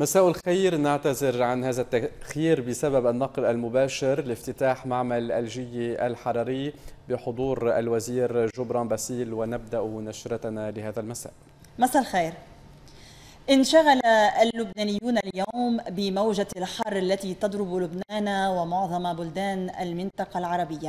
مساء الخير نعتذر عن هذا التأخير بسبب النقل المباشر لافتتاح معمل الجي الحرري بحضور الوزير جبران باسيل ونبدأ نشرتنا لهذا المساء. مساء الخير. انشغل اللبنانيون اليوم بموجة الحر التي تضرب لبنان ومعظم بلدان المنطقة العربية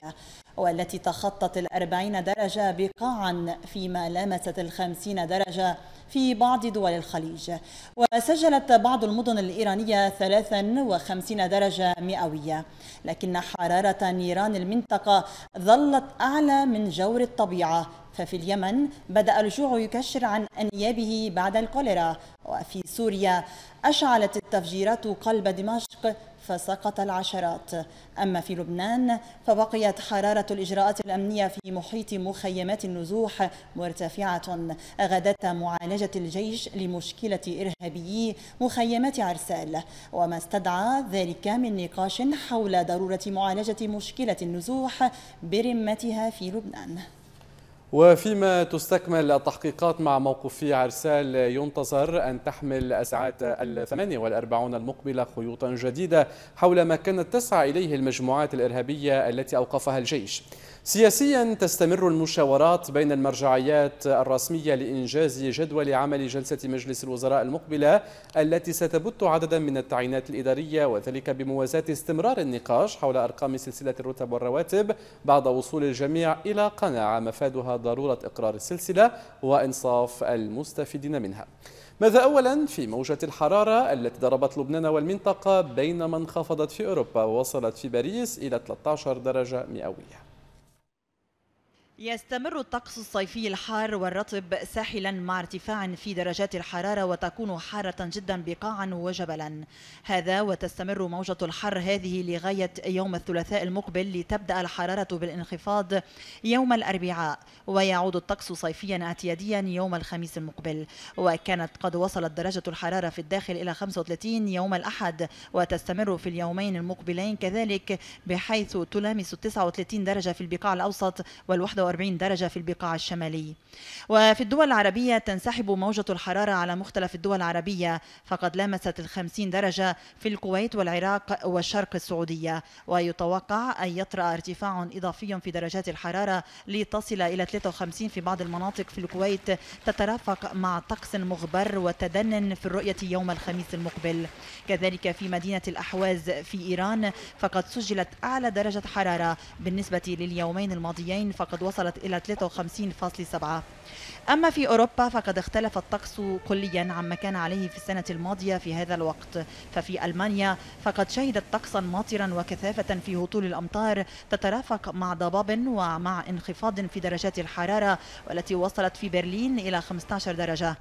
والتي تخطت الأربعين درجة بقاعا فيما لامست الخمسين درجة في بعض دول الخليج. وسجلت بعض المدن الإيرانية 53 درجة مئوية. لكن حرارة نيران المنطقة ظلت أعلى من جور الطبيعة ففي اليمن بدأ الجوع يكشر عن أنيابه بعد الكوليرا وفي سوريا أشعلت التفجيرات قلب دمشق فسقط العشرات. أما في لبنان فبقيت حرارة الإجراءات الأمنية في محيط مخيمات النزوح مرتفعة. غدة معالجة الجيش لمشكلة إرهابيي مخيمات عرسال. وما استدعى ذلك من نقاش حول ضرورة معالجة مشكلة النزوح برمتها في لبنان. وفيما تستكمل التحقيقات مع موقفي عرسال ينتظر أن تحمل الساعات الثمانية والأربعون المقبلة خيوطا جديدة حول ما كانت تسعى إليه المجموعات الإرهابية التي أوقفها الجيش. سياسيا تستمر المشاورات بين المرجعيات الرسمية لإنجاز جدول عمل جلسة مجلس الوزراء المقبلة التي ستبت عددا من التعيينات الإدارية وذلك بموازاة استمرار النقاش حول أرقام سلسلة الرتب والرواتب بعد وصول الجميع إلى قناعة مفادها ضرورة إقرار السلسلة وإنصاف المستفيدين منها. ماذا أولا؟ في موجة الحرارة التي ضربت لبنان والمنطقة بينما انخفضت في أوروبا ووصلت في باريس إلى 13 درجة مئوية. يستمر الطقس الصيفي الحار والرطب ساحلا مع ارتفاع في درجات الحرارة وتكون حارة جدا بقاعا وجبلا. هذا وتستمر موجة الحر هذه لغاية يوم الثلاثاء المقبل لتبدأ الحرارة بالانخفاض يوم الأربعاء ويعود الطقس صيفيا اعتياديا يوم الخميس المقبل. وكانت قد وصلت درجة الحرارة في الداخل إلى 35 يوم الأحد وتستمر في اليومين المقبلين كذلك بحيث تلامس 39 درجة في البقاع الأوسط والوحدة 41 درجة في البقاع الشمالي. وفي الدول العربية تنسحب موجة الحرارة على مختلف الدول العربية فقد لامست الخمسين درجة في الكويت والعراق والشرق السعودية. ويتوقع أن يطرأ ارتفاع إضافي في درجات الحرارة لتصل إلى 53 في بعض المناطق في الكويت تترافق مع طقس مغبر وتدنن في الرؤية يوم الخميس المقبل. كذلك في مدينة الأحواز في إيران فقد سجلت أعلى درجة حرارة بالنسبة لليومين الماضيين فقد وصل وصلت إلى 53.7 أما في أوروبا فقد اختلف الطقس كليا عما كان عليه في السنة الماضية في هذا الوقت. ففي ألمانيا فقد شهدت طقسا ماطرا وكثافة في هطول الأمطار تترافق مع ضباب ومع انخفاض في درجات الحرارة والتي وصلت في برلين إلى 15 درجة.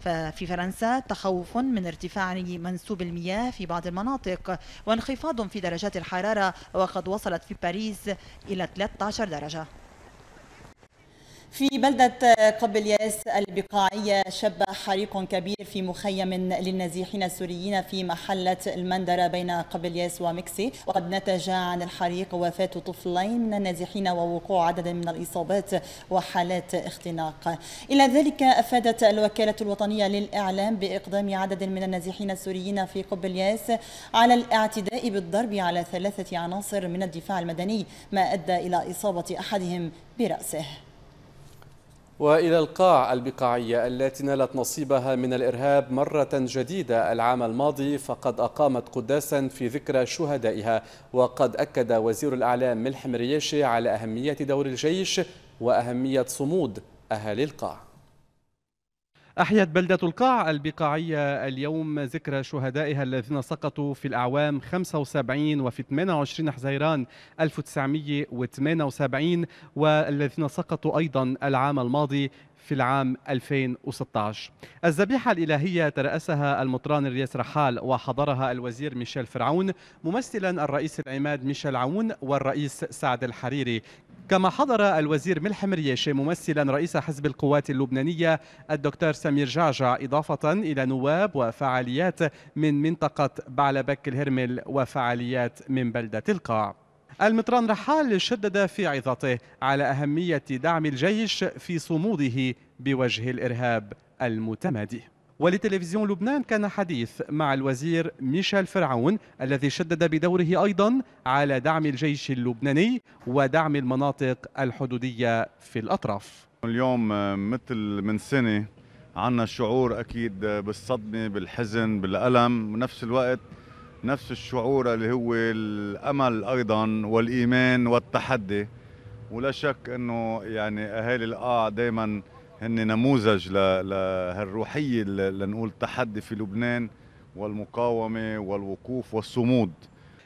ففي فرنسا تخوف من ارتفاع منسوب المياه في بعض المناطق وانخفاض في درجات الحرارة وقد وصلت في باريس إلى 13 درجة. في بلدة قبلياس البقاعية شب حريق كبير في مخيم للنازحين السوريين في محلة المندرة بين قبلياس ومكسي. وقد نتج عن الحريق وفاة طفلين من النازحين ووقوع عدد من الإصابات وحالات اختناق. إلى ذلك أفادت الوكالة الوطنية للإعلام بإقدام عدد من النازحين السوريين في قبلياس على الاعتداء بالضرب على ثلاثة عناصر من الدفاع المدني ما أدى إلى إصابة أحدهم برأسه. وإلى القاع البقاعية التي نالت نصيبها من الإرهاب مرة جديدة العام الماضي فقد أقامت قداسا في ذكرى شهدائها. وقد أكد وزير الإعلام ملح مرياشي على أهمية دور الجيش وأهمية صمود أهالي القاع. أحيت بلدة القاع البقاعية اليوم ذكرى شهدائها الذين سقطوا في الأعوام 75 وفي 28 حزيران 1978 والذين سقطوا أيضا العام الماضي في العام 2016 الذبيحة الإلهية ترأسها المطران الرياس رحال وحضرها الوزير ميشيل فرعون ممثلا الرئيس العماد ميشيل عون والرئيس سعد الحريري. كما حضر الوزير ملحم رياشي ممثلا رئيس حزب القوات اللبنانية الدكتور سمير جعجع إضافة إلى نواب وفعاليات من منطقة بعلبك الهرمل وفعاليات من بلدة القاع. المطران رحال شدد في عظته على أهمية دعم الجيش في صموده بوجه الإرهاب المتمادي. ولتلفزيون لبنان كان حديث مع الوزير ميشيل فرعون الذي شدد بدوره أيضا على دعم الجيش اللبناني ودعم المناطق الحدودية في الأطراف. اليوم مثل من سنة عنا شعور أكيد بالصدمة بالحزن بالألم. بنفس الوقت نفس الشعور اللي هو الأمل أيضا والإيمان والتحدي. ولا شك أنه يعني أهالي القاع دايما هن نموذج لهالروحية لنقول التحدي في لبنان والمقاومة والوقوف والصمود.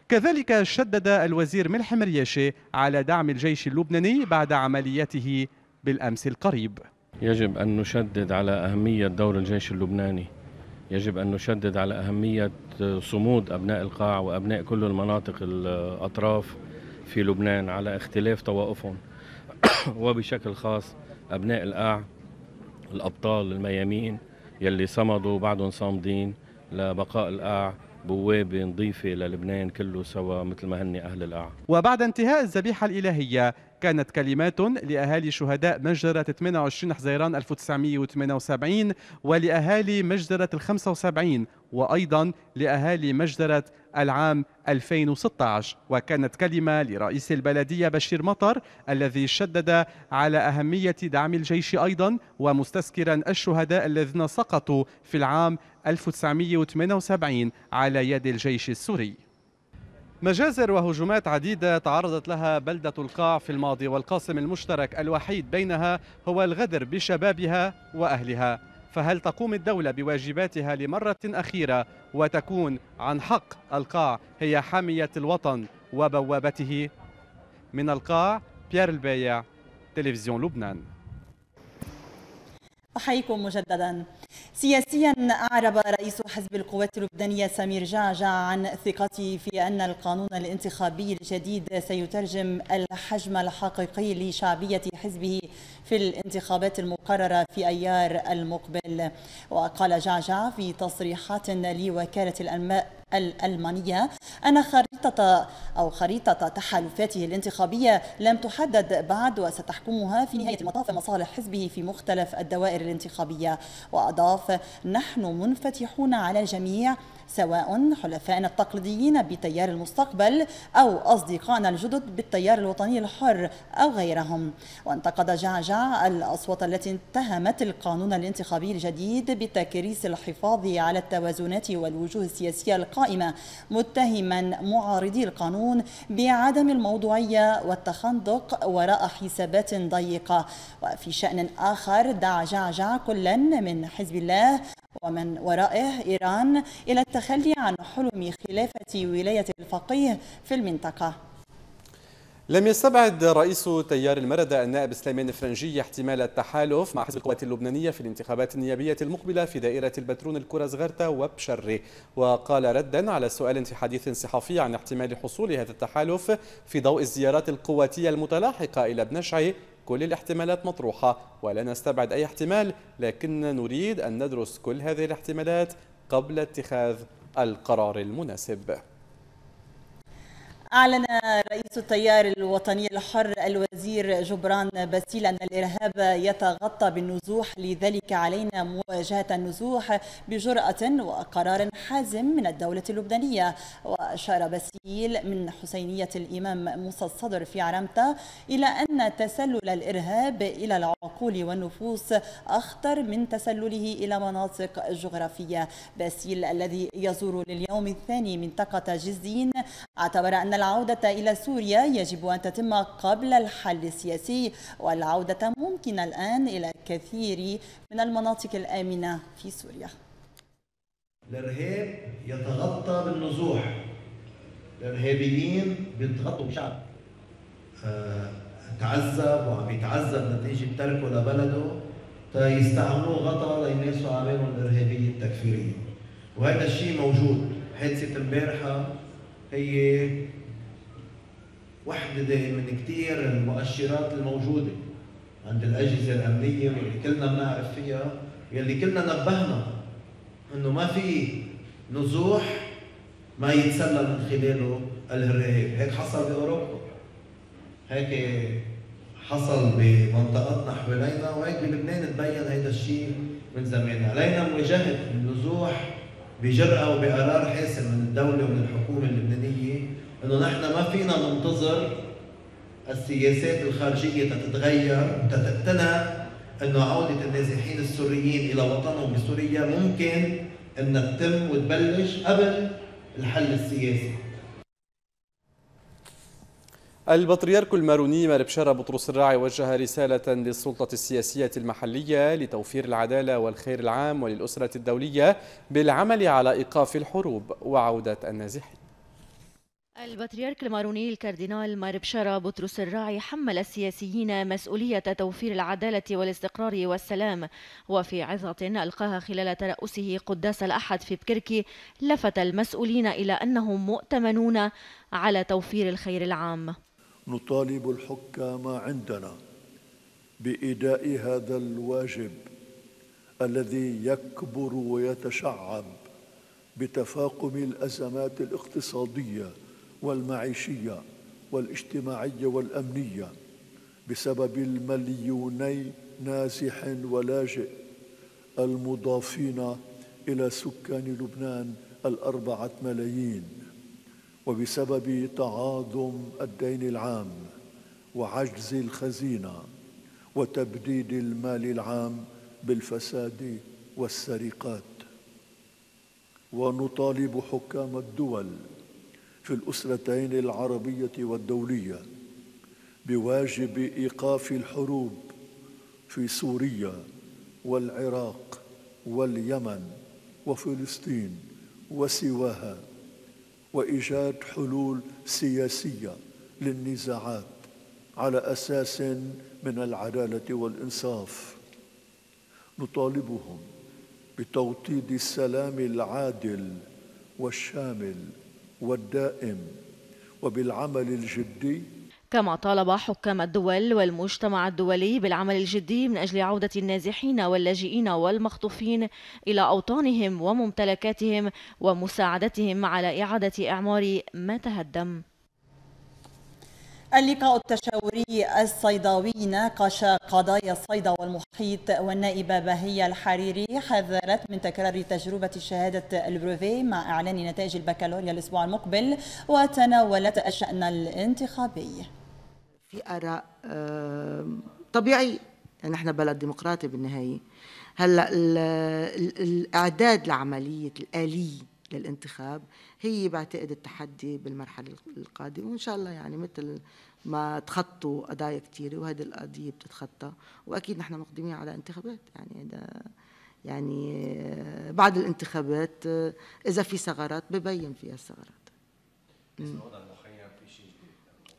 كذلك شدد الوزير ملح مرياشي على دعم الجيش اللبناني بعد عمليته بالأمس القريب. يجب أن نشدد على أهمية دور الجيش اللبناني. يجب أن نشدد على أهمية صمود أبناء القاع وأبناء كل المناطق الأطراف في لبنان على اختلاف طوائفهم وبشكل خاص أبناء القاع الأبطال الميامين يلي صمدوا بعدهم صامدين لبقاء القاع. بوابة نظيفة للبنان كله سوا مثل ما هن أهل القاع وبعد انتهاء الذبيحة الإلهية كانت كلمات لأهالي شهداء مجزرة 28 حزيران 1978 ولأهالي مجزرة ال 75 وأيضا لأهالي مجزرة العام 2016 وكانت كلمة لرئيس البلدية بشير مطر الذي شدد على أهمية دعم الجيش أيضا ومستذكرا الشهداء الذين سقطوا في العام 1978 على يد الجيش السوري. مجازر وهجومات عديدة تعرضت لها بلدة القاع في الماضي والقاسم المشترك الوحيد بينها هو الغدر بشبابها وأهلها. فهل تقوم الدولة بواجباتها لمرة أخيرة وتكون عن حق القاع هي حامية الوطن وبوابته؟ من القاع بيير البايع تلفزيون لبنان. أحييكم مجددا. سياسيا أعرب رئيس حزب القوات اللبنانية سمير جعجع عن ثقته في أن القانون الانتخابي الجديد سيترجم الحجم الحقيقي لشعبية حزبه في الانتخابات المقررة في أيار المقبل. وقال جعجع في تصريحات لوكالة الأنباء الألمانية. أن خريطة أو خريطة تحالفاته الانتخابية لم تحدد بعد وستحكمها في نهاية المطاف مصالح حزبه في مختلف الدوائر الانتخابية. وأضاف نحن منفتحون على الجميع سواء حلفائنا التقليديين بتيار المستقبل أو أصدقائنا الجدد بالتيار الوطني الحر أو غيرهم. وانتقد جعجع الأصوات التي اتهمت القانون الانتخابي الجديد بتكريس الحفاظ على التوازنات والوجوه السياسية القائمة متهما معارضي القانون بعدم الموضوعية والتخندق وراء حسابات ضيقة. وفي شأن آخر دعا جعجع كلا من حزب الله ومن ورائه إيران إلى التخلي عن حلم خلافة ولاية الفقيه في المنطقة. لم يستبعد رئيس تيار المردة النائب سليمان فرنجي احتمال التحالف مع حزب القوات اللبنانية في الانتخابات النيابية المقبلة في دائرة البترون الكرزغرتا وبشري وقال ردا على سؤال في حديث صحفي عن احتمال حصول هذا التحالف في ضوء الزيارات القواتية المتلاحقة إلى بنشعي كل الاحتمالات مطروحة ولا نستبعد أي احتمال لكن نريد أن ندرس كل هذه الاحتمالات قبل اتخاذ القرار المناسب. أعلن رئيس التيار الوطني الحر الوزير جبران باسيل أن الإرهاب يتغطى بالنزوح لذلك علينا مواجهة النزوح بجرأة وقرار حازم من الدولة اللبنانية. وأشار باسيل من حسينية الإمام موسى الصدر في عرمتة إلى أن تسلل الإرهاب إلى العقول والنفوس أخطر من تسلله إلى مناطق جغرافية. باسيل الذي يزور لليوم الثاني منطقة جزين اعتبر أن العودة إلى سوريا يجب أن تتم قبل الحل السياسي والعودة ممكنة الآن إلى كثير من المناطق الآمنة في سوريا. الإرهاب يتغطى بالنزوح. الإرهابيين بيتغطوا بشعب تعذب وعم يتعذب نتيجة تركه لبلده تيستعملوه غطاء ليمارسوا أعمالهم الإرهابية التكفيرية وهذا الشيء موجود. حادثة امبارحة هي وحدة من كثير المؤشرات الموجودة عند الأجهزة الأمنية واللي كلنا بنعرف فيها يلي كلنا نبهنا إنه ما في نزوح ما يتسلل من خلاله الإرهاب، هيك حصل بأوروبا. هيك حصل بمنطقتنا حوالينا وهيك بلبنان تبين هيدا الشيء من زمان. علينا مواجهة النزوح بجرأة وبقرار حاسم من الدولة ومن الحكومة اللبنانية إنه نحن ما فينا ننتظر السياسات الخارجية تتغير وتتقتنع إنه عودة النازحين السوريين إلى وطنهم بسوريا ممكن انها تتم وتبلش قبل الحل السياسي. البطريرك الماروني مار بشارة بطرس الراعي وجه رسالة للسلطة السياسية المحلية لتوفير العدالة والخير العام وللأسرة الدولية بالعمل على إيقاف الحروب وعودة النازحين. البطريرك الماروني الكاردينال مار بشارة بطرس الراعي حمل السياسيين مسؤولية توفير العدالة والاستقرار والسلام. وفي عظة ألقاها خلال ترأسه قداس الأحد في بكركي لفت المسؤولين إلى أنهم مؤتمنون على توفير الخير العام. نطالب الحكام عندنا بإداء هذا الواجب الذي يكبر ويتشعب بتفاقم الأزمات الاقتصادية والمعيشية والاجتماعية والأمنية بسبب المليوني نازح ولاجئ المضافين إلى سكان لبنان الأربعة ملايين. وبسبب تعاظم الدين العام وعجز الخزينة وتبديد المال العام بالفساد والسرقات. ونطالب حكام الدول في الأسرتين العربية والدولية بواجب إيقاف الحروب في سوريا والعراق واليمن وفلسطين وسواها. وإيجاد حلول سياسية للنزاعات على أساس من العدالة والإنصاف. نطالبهم بتوطيد السلام العادل والشامل والدائم وبالعمل الجدي كما طالب حكام الدول والمجتمع الدولي بالعمل الجدي من أجل عودة النازحين واللاجئين والمخطوفين إلى أوطانهم وممتلكاتهم ومساعدتهم على إعادة إعمار ما تهدم. اللقاء التشاوري الصيداوي ناقش قضايا الصيدا والمحيط والنائبة بهية الحريري حذرت من تكرار تجربة شهادة البروفي مع إعلان نتائج البكالوريا الأسبوع المقبل وتناولت الشأن الانتخابي. في آراء طبيعي يعني إحنا بلد ديمقراطي بالنهاية. هلأ الإعداد لعملية الآلية للانتخاب هي بعتقد التحدي بالمرحلة القادمة. وإن شاء الله يعني مثل ما تخطوا قضايا كثيره وهذه القضية بتتخطى. وأكيد نحن مقدمين على انتخابات. يعني هذا يعني بعد الانتخابات إذا في ثغرات ببين فيها الثغرات.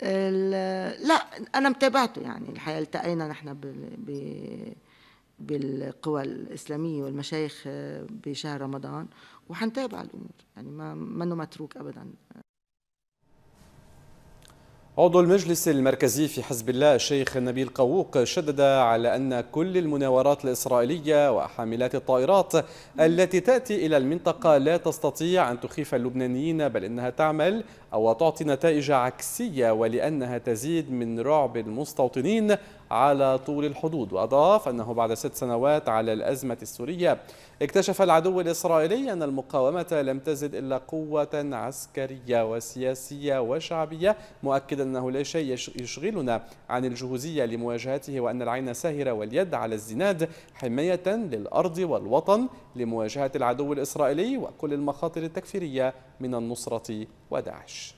لا أنا متابعته يعني الحقيقة التقينا نحن بالقوى الإسلامية والمشايخ بشهر رمضان وحنتابع الأمور يعني ما منه متروك ابدا. عضو المجلس المركزي في حزب الله الشيخ نبيل قووق شدد على أن كل المناورات الإسرائيلية وحاملات الطائرات التي تأتي إلى المنطقة لا تستطيع أن تخيف اللبنانيين بل إنها تعمل أو تعطي نتائج عكسية ولأنها تزيد من رعب المستوطنين على طول الحدود. وأضاف أنه بعد ست سنوات على الأزمة السورية اكتشف العدو الإسرائيلي أن المقاومة لم تزد إلا قوة عسكرية وسياسية وشعبية مؤكدا أنه لا شيء يشغلنا عن الجهوزية لمواجهته وأن العين ساهرة واليد على الزناد حماية للأرض والوطن لمواجهة العدو الإسرائيلي وكل المخاطر التكفيرية من النصرة وداعش.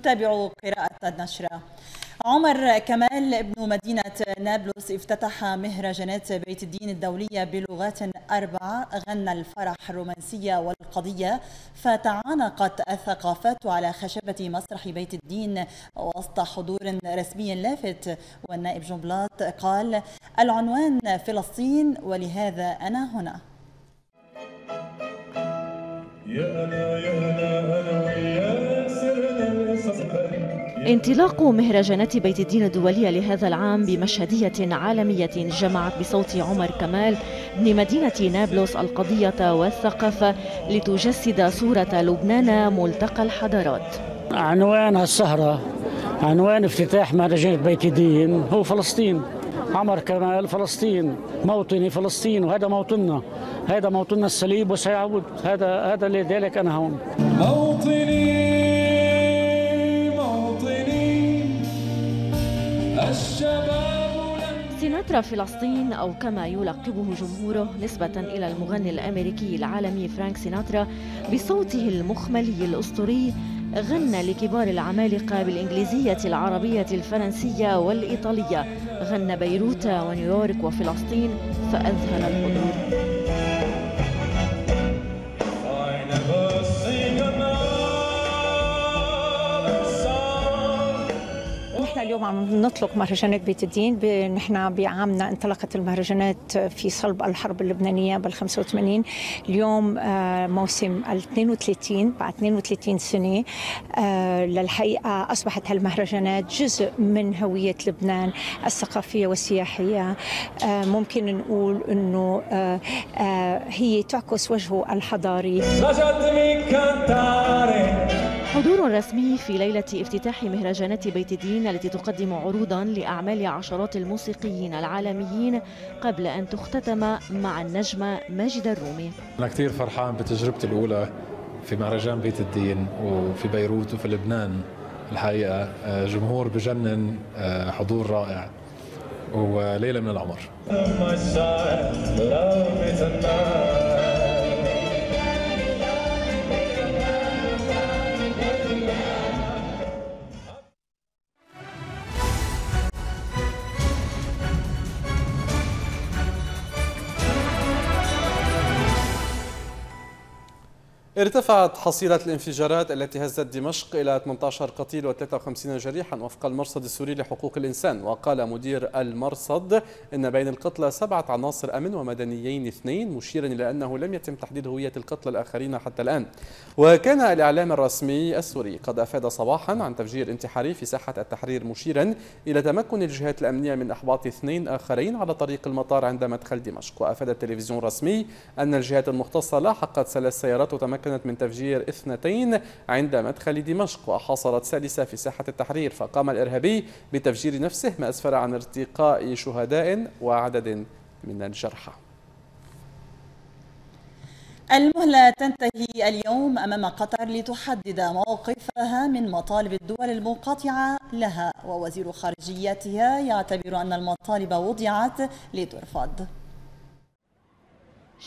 نتابع قراءة النشرة. عمر كمال ابن مدينة نابلس افتتح مهرجانات بيت الدين الدولية بلغات أربعة غنى الفرح الرومانسية والقضية فتعانقت الثقافات على خشبة مسرح بيت الدين وسط حضور رسمي لافت. والنائب جنبلاط قال العنوان فلسطين ولهذا أنا هنا. يا أنا يا أنا أنا انطلاق مهرجانات بيت الدين الدولية لهذا العام بمشهدية عالمية جمعت بصوت عمر كمال ابن مدينة نابلس القضية والثقافة لتجسد صورة لبنان ملتقى الحضارات. عنوان السهرة عنوان افتتاح مهرجان بيت الدين هو فلسطين. عمر كمال فلسطين موطني فلسطين وهذا موطننا هذا موطننا السليب وسيعود. هذا هذا لذلك أنا هون. موطني سيناترا فلسطين أو كما يلقبه جمهوره نسبة إلى المغني الأمريكي العالمي فرانك سيناترا بصوته المخملي الأسطوري غنى لكبار العمالقة بالإنجليزية العربية الفرنسية والإيطالية. غنى بيروت ونيويورك وفلسطين فأذهل الحضور. عم نطلق مهرجانات بيت الدين نحن بعامنا انطلقت المهرجانات في صلب الحرب اللبنانية بال 85 اليوم موسم ال 32 بعد 32 سنة للحقيقة أصبحت هالمهرجانات جزء من هوية لبنان الثقافية والسياحية. ممكن نقول إنه هي تعكس وجهه الحضاري. حضور رسمي في ليلة افتتاح مهرجانات بيت الدين التي تقدم عروضا لأعمال عشرات الموسيقيين العالميين قبل أن تختتم مع النجمة ماجد الرومي. أنا كثير فرحان بتجربتي الأولى في مهرجان بيت الدين وفي بيروت وفي لبنان. الحقيقة جمهور بجنن حضور رائع وليلة من العمر. ارتفعت حصيلة الانفجارات التي هزت دمشق إلى 18 قتيل و53 جريحا وفق المرصد السوري لحقوق الإنسان. وقال مدير المرصد إن بين القتلى سبعة عناصر أمن ومدنيين اثنين مشيرا إلى أنه لم يتم تحديد هوية القتلى الآخرين حتى الآن. وكان الإعلام الرسمي السوري قد أفاد صباحا عن تفجير انتحاري في ساحة التحرير مشيرا إلى تمكن الجهات الأمنية من إحباط اثنين آخرين على طريق المطار عند مدخل دمشق. وأفاد التلفزيون الرسمي أن الجهات المختصة لاحقت ثلاث سيارات وتمكنت تمكنت من تفجير اثنتين عند مدخل دمشق وحاصرت سادسة في ساحة التحرير فقام الإرهابي بتفجير نفسه ما أسفر عن ارتقاء شهداء وعدد من الجرحى. المهلة تنتهي اليوم أمام قطر لتحدد موقفها من مطالب الدول المنقطعة لها ووزير خارجيتها يعتبر أن المطالب وضعت لترفض.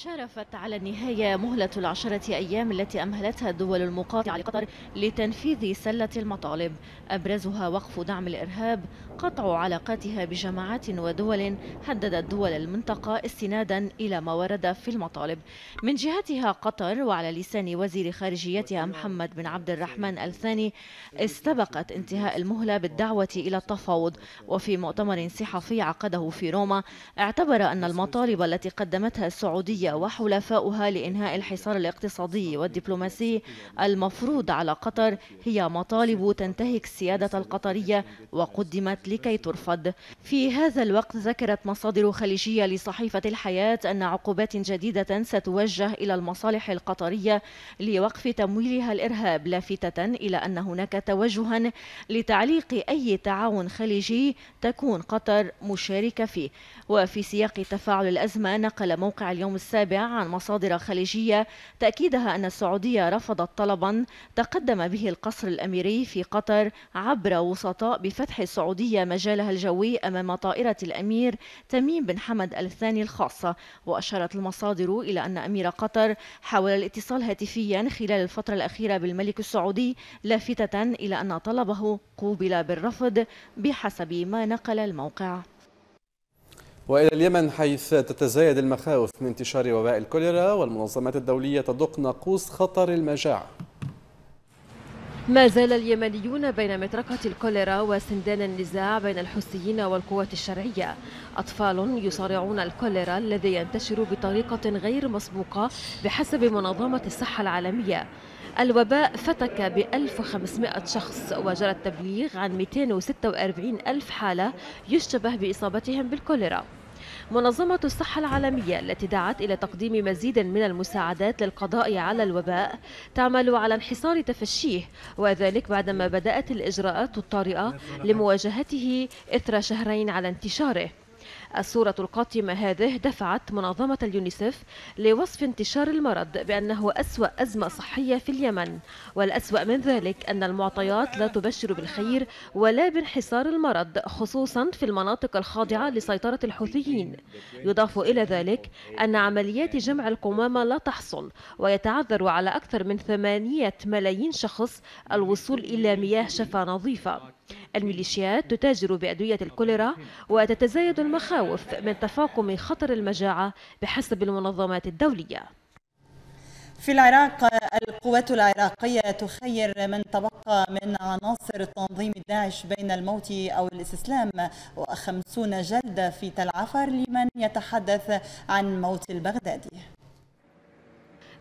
شرفت على النهاية مهلة العشرة أيام التي أمهلتها الدول المقاطعة لقطر لتنفيذ سلة المطالب. أبرزها وقف دعم الإرهاب قطع علاقاتها بجماعات ودول هددت دول المنطقة استنادا إلى ما ورد في المطالب. من جهتها قطر وعلى لسان وزير خارجيتها محمد بن عبد الرحمن الثاني استبقت انتهاء المهلة بالدعوة إلى التفاوض. وفي مؤتمر صحفي عقده في روما اعتبر أن المطالب التي قدمتها السعودية وحلفاؤها لإنهاء الحصار الاقتصادي والدبلوماسي المفروض على قطر هي مطالب تنتهك السيادة القطرية وقدمت لكي ترفض. في هذا الوقت ذكرت مصادر خليجية لصحيفة الحياة أن عقوبات جديدة ستوجه إلى المصالح القطرية لوقف تمويلها الإرهاب لافتة إلى أن هناك توجها لتعليق أي تعاون خليجي تكون قطر مشاركة فيه. وفي سياق تفاعل الأزمة نقل موقع اليوم السابع السابع عن مصادر خليجية تأكيدها أن السعودية رفضت طلبا تقدم به القصر الأميري في قطر عبر وسطاء بفتح السعودية مجالها الجوي أمام طائرة الأمير تميم بن حمد الثاني الخاصة وأشارت المصادر إلى أن أمير قطر حاول الاتصال هاتفيا خلال الفترة الأخيرة بالملك السعودي لافتة إلى أن طلبه قوبل بالرفض بحسب ما نقل الموقع. وإلى اليمن حيث تتزايد المخاوف من انتشار وباء الكوليرا والمنظمات الدولية تدق ناقوس خطر المجاعه. ما زال اليمنيون بين مطرقة الكوليرا وسندان النزاع بين الحوثيين والقوات الشرعية أطفال يصارعون الكوليرا الذي ينتشر بطريقة غير مسبوقة بحسب منظمة الصحة العالمية الوباء فتك ب 1500 شخص وجرى التبليغ عن 246 ألف حالة يشتبه بإصابتهم بالكوليرا. منظمة الصحة العالمية التي دعت إلى تقديم مزيد من المساعدات للقضاء على الوباء تعمل على انحصار تفشيه وذلك بعدما بدأت الإجراءات الطارئة لمواجهته إثر شهرين على انتشاره. الصورة القاتمة هذه دفعت منظمة اليونيسف لوصف انتشار المرض بأنه أسوأ أزمة صحية في اليمن. والأسوأ من ذلك أن المعطيات لا تبشر بالخير ولا بانحصار المرض خصوصا في المناطق الخاضعة لسيطرة الحوثيين. يضاف إلى ذلك أن عمليات جمع القمامة لا تحصل ويتعذر على أكثر من ثمانية ملايين شخص الوصول إلى مياه شفا نظيفة. الميليشيات تتاجر بأدوية الكوليرا وتتزايد المخاوف من تفاقم خطر المجاعة بحسب المنظمات الدولية. في العراق القوات العراقية تخير من تبقى من عناصر تنظيم داعش بين الموت أو الاستسلام وخمسون جلدة في تل عفر لمن يتحدث عن موت البغدادي.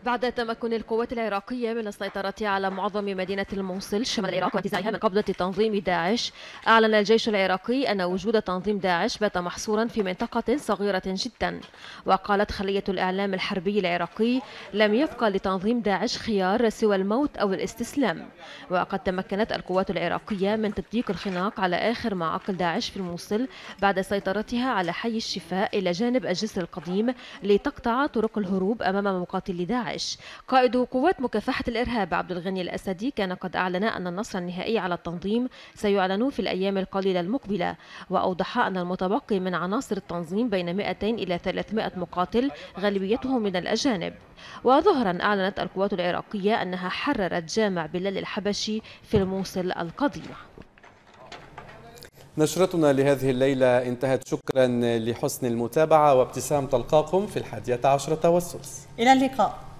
بعد تمكن القوات العراقية من السيطرة على معظم مدينة الموصل شمال العراق وانتزاعها من قبضة تنظيم داعش أعلن الجيش العراقي أن وجود تنظيم داعش بات محصورا في منطقة صغيرة جدا. وقالت خلية الإعلام الحربي العراقي لم يبقى لتنظيم داعش خيار سوى الموت أو الاستسلام. وقد تمكنت القوات العراقية من تطبيق الخناق على آخر معاقل داعش في الموصل بعد سيطرتها على حي الشفاء إلى جانب الجسر القديم لتقطع طرق الهروب أمام مقاتلي داعش. داعش قائد قوات مكافحة الإرهاب عبد الغني الأسدي كان قد أعلن أن النصر النهائي على التنظيم سيعلن في الأيام القليلة المقبلة وأوضح أن المتبقي من عناصر التنظيم بين 200 إلى 300 مقاتل غالبيتهم من الأجانب. وظهرا أعلنت القوات العراقية أنها حررت جامع بلال الحبشي في الموصل القديم. نشرتنا لهذه الليلة انتهت شكرا لحسن المتابعة وابتسام تلقاكم في الحادية عشرة والسدس. إلى اللقاء.